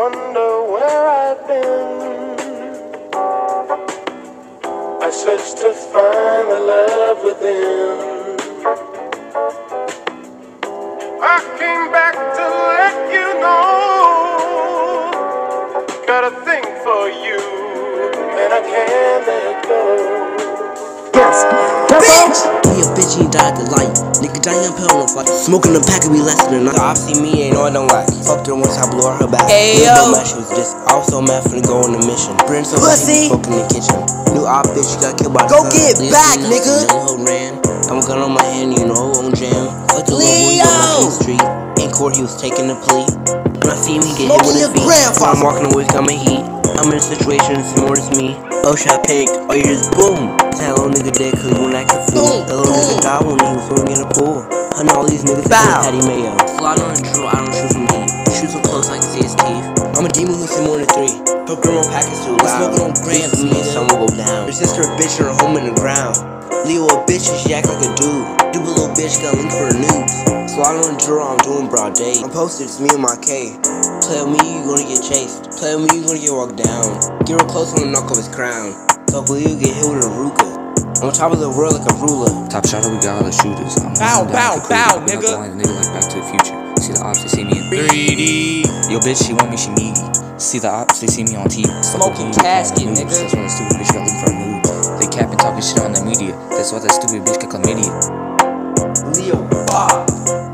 wonder where I've been. I searched to find the love within. I came back to let you know. Got a thing for you, and I can't let go. Yes. Bitch! He a bitch he died the light. Dying on pill on fight. Smoking a pack of be less than enough. Obviously me ain't I don't like. Fucked her once I blew her back. Hey, yo. mad, She was just also mad finna go on a mission. Brent so Pussy. smoking in the kitchen. New op bitch got killed by the Go get Leo back, seen nigga. Young ran. I'm a gun on my hand, you know, on jam. Fuck the little boy Leo. on the street. In court, he was taking the plea. When I see him, he get hit with his your feet. grandfather. When I'm walking away, got my heat. I'm in a situation, it's more it's me. Oh, shot panicked. Oh, you just boom. That little nigga dead, cause when I could fool. Boom, That little nigga boom. died when he was swimming in a pool. I know all these niggas Bow. think Patty Mayo. Slide on a drill, I don't shoot from deep. Shoot so close, I can see his teeth. I'm a demon who see more than three. Her grandma pack is too loud. smoking on grams, This is me, nigga. someone go down. Her sister a bitch and her home in the ground. Leo a bitch and she act like a dude. Stupid little bitch got link for the news. Slide on a drill, I'm doing broad day. I'm posted, it's me and my K. Play with me, you gonna get chased. Play with me, you gonna get walked down. Get real close on the knock of his crown. Fuck with you, get hit with a Ruger. On top of the world like a ruler. Top shot, we got all the shooters. I'm Bow, holding down bow, the bow, I've been nigga. out the nigga like Back to the Future. See the ops, they see me in 3D. Yo, bitch, she want me, she needy. See the ops, they see me on TV. Smoking casket, news. nigga. That's why the stupid bitch got looking for a nude. They capping, talking shit on the media. That's why that stupid bitch got chlamydia. 你有吧。